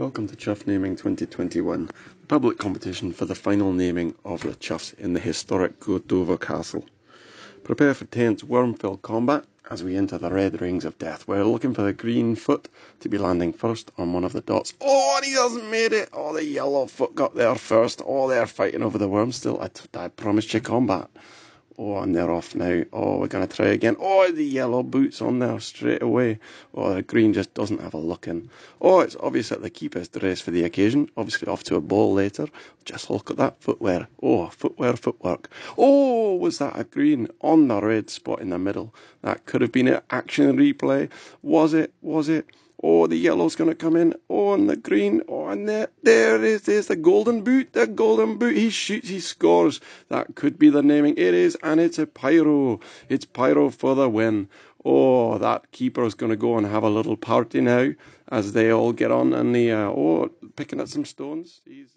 Welcome to Chough Naming 2021, the public competition for the final naming of the Choughs in the historic Courtover Castle. Prepare for tense worm-filled combat as we enter the red rings of death. We're looking for the green foot to be landing first on one of the dots. Oh, and he hasn't made it! Oh, the yellow foot got there first. Oh, they're fighting over the worm still. I, I promised you combat. Oh, and they're off now. Oh, we're going to try again. Oh, the yellow boots on there straight away. Oh, the green just doesn't have a look in. Oh, it's obvious that the keeper's dressed for the occasion. Obviously off to a ball later. Just look at that footwear. Oh, footwear, footwork. Oh, was that a green on the red spot in the middle? That could have been an action replay. Was it? Was it? Oh, the yellow's going to come in. Oh, and the green. And there, there is. There's the golden boot. The golden boot. He shoots, he scores. That could be the naming. It is, and it's a Pyrrho. It's Pyrrho for the win. Oh, that keeper's going to go and have a little party now as they all get on and the, uh, oh, picking up some stones. He's,